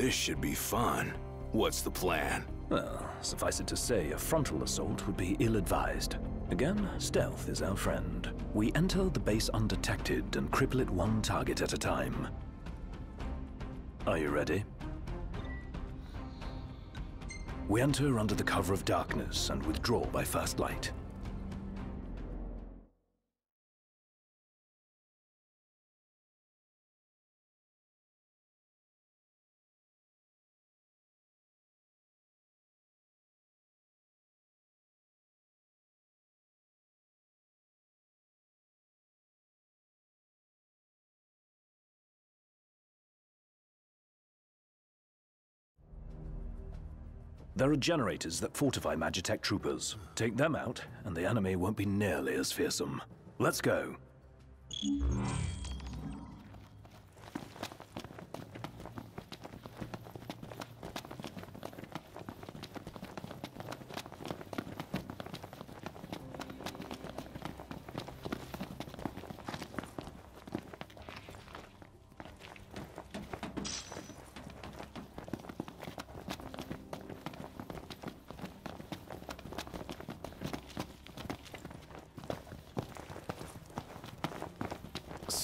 this should be fun. What's the plan? Well, suffice it to say, a frontal assault would be ill-advised. Again, stealth is our friend. We enter the base undetected and cripple it one target at a time. Are you ready? We enter under the cover of darkness and withdraw by first light. There are generators that fortify Magitech troopers. Take them out, and the enemy won't be nearly as fearsome. Let's go.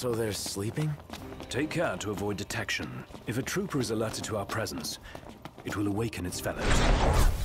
So they're sleeping? Take care to avoid detection. If a trooper is alerted to our presence, it will awaken its fellows.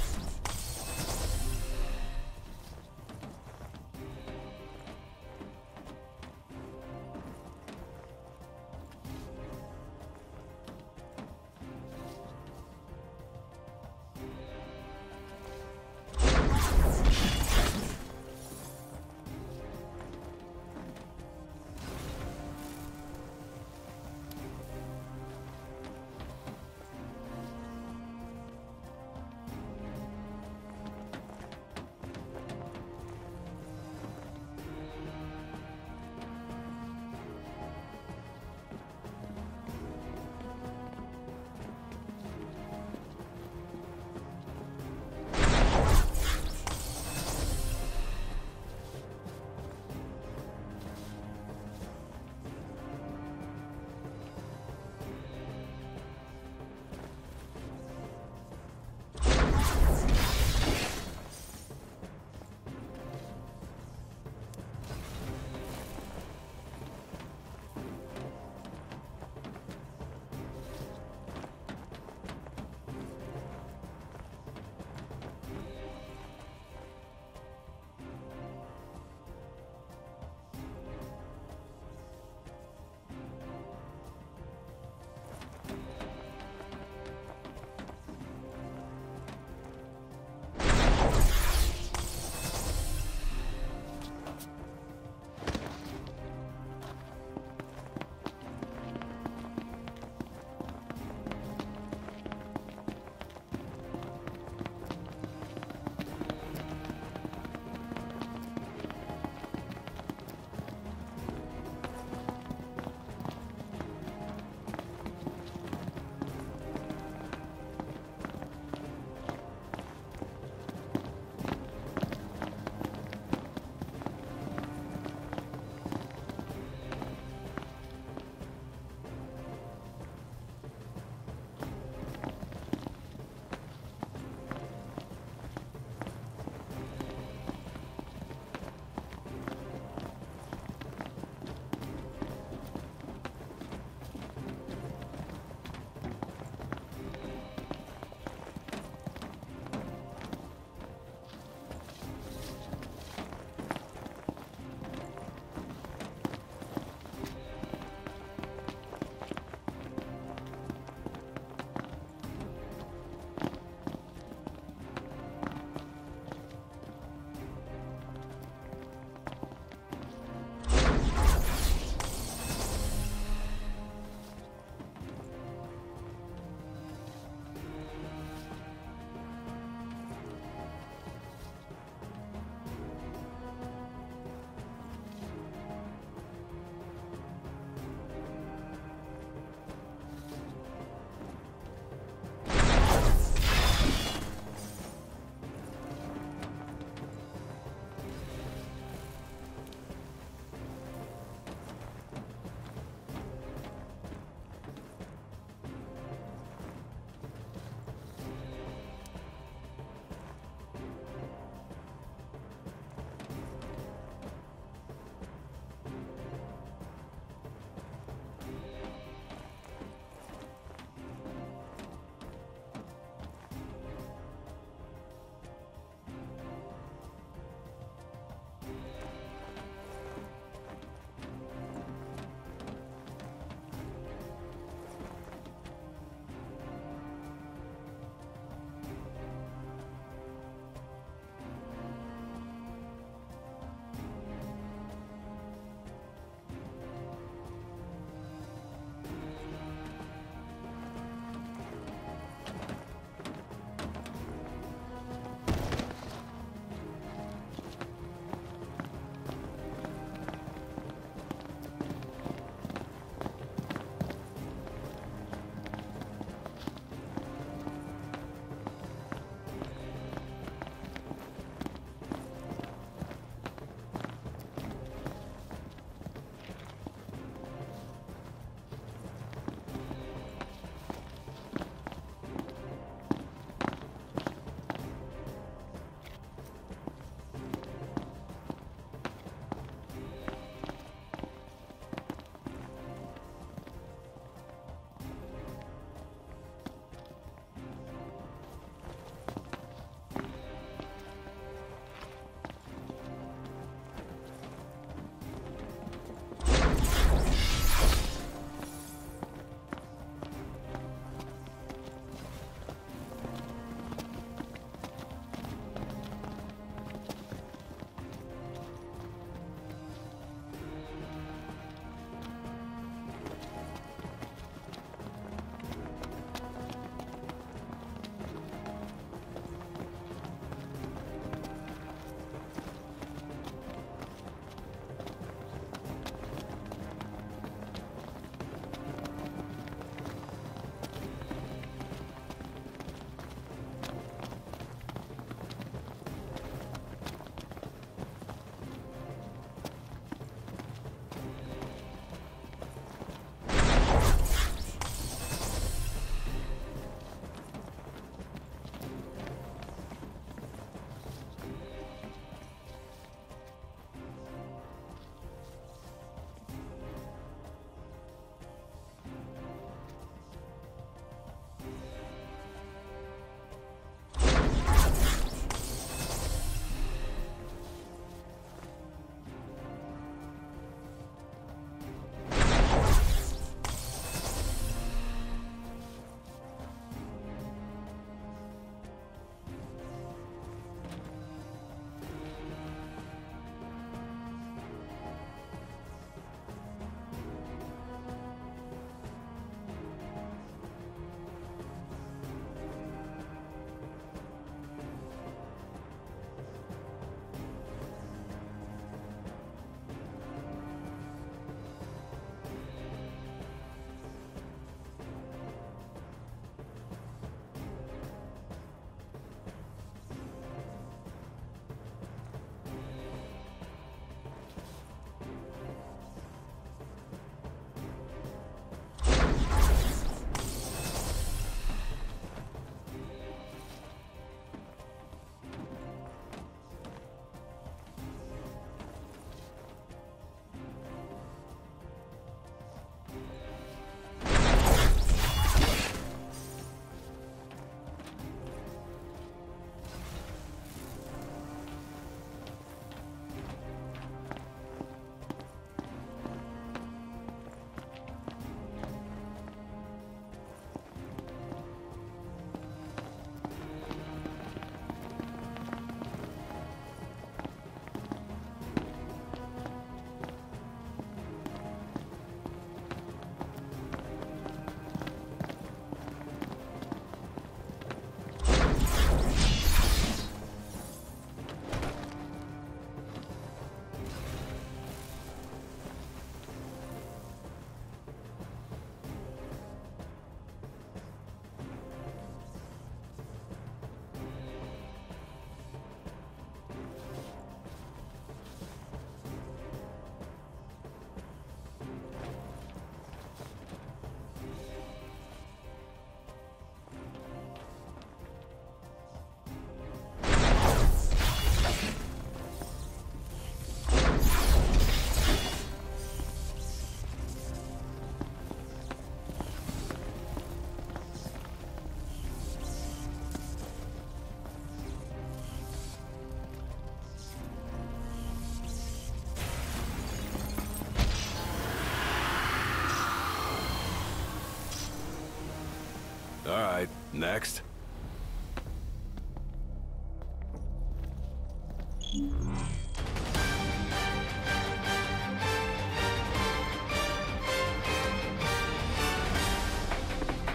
Next.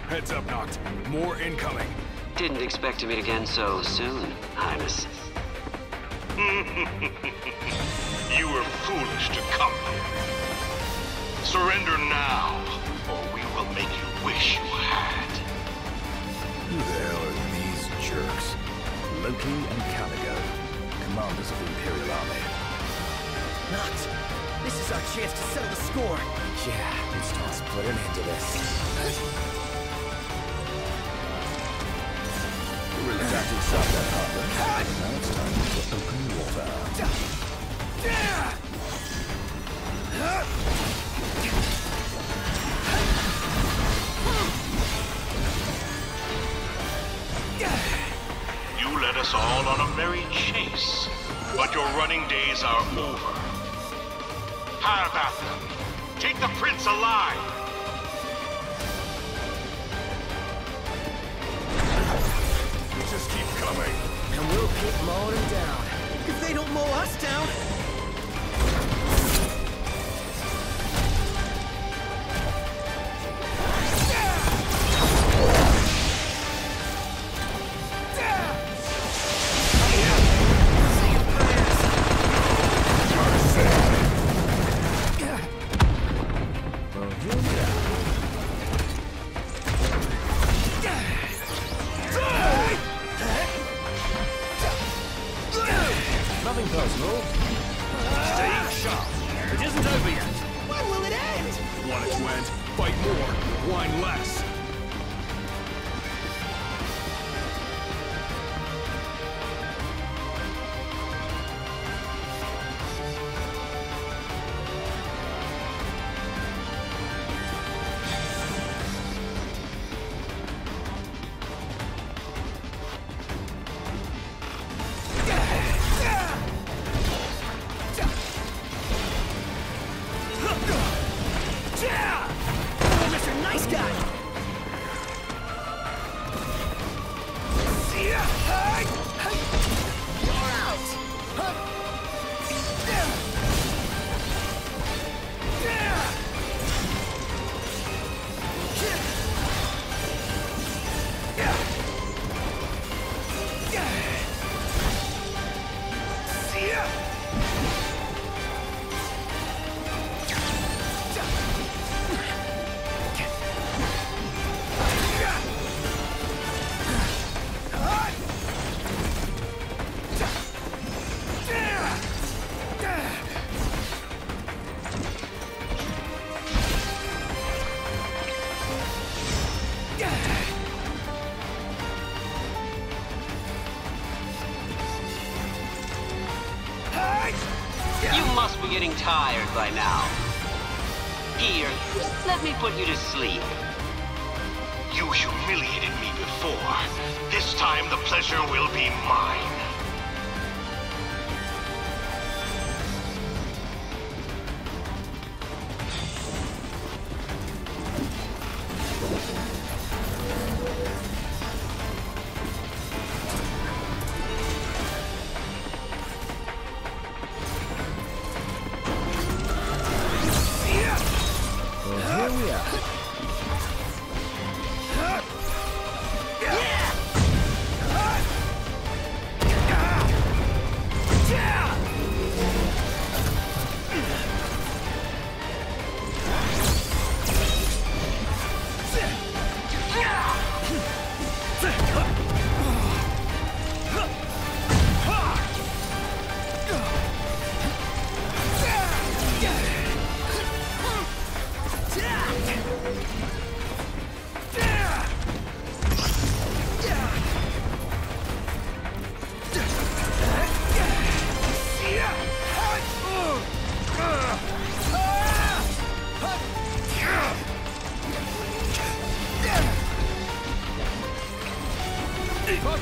Heads up, Noct. More incoming. Didn't expect to meet again so soon, Highness. You were foolish to come here. Surrender now, or we will make you wish you had. Who the hell are these jerks? Loqi and Caligo, commanders of the Imperial Army. Not. This is our chance to settle the score. Yeah, let's toss put an end to this. We really got inside that harbor. Now it's time for open water. You running days are over. Have at them. Take the prince alive. Just keep coming. And we'll keep mowing them down. If they don't mow us down, tired by now. Here, let me put you to sleep. You humiliated me before. This time the pleasure will be mine.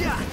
shot!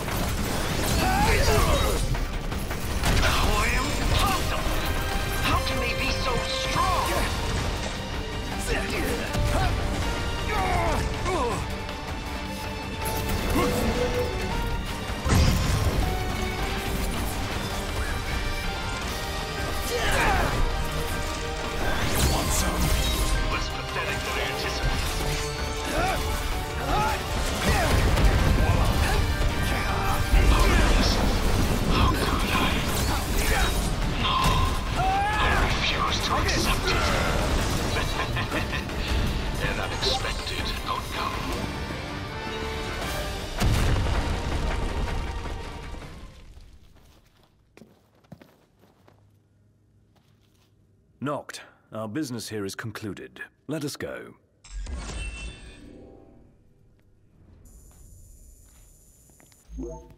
Noct. Our business here is concluded. Let us go. What?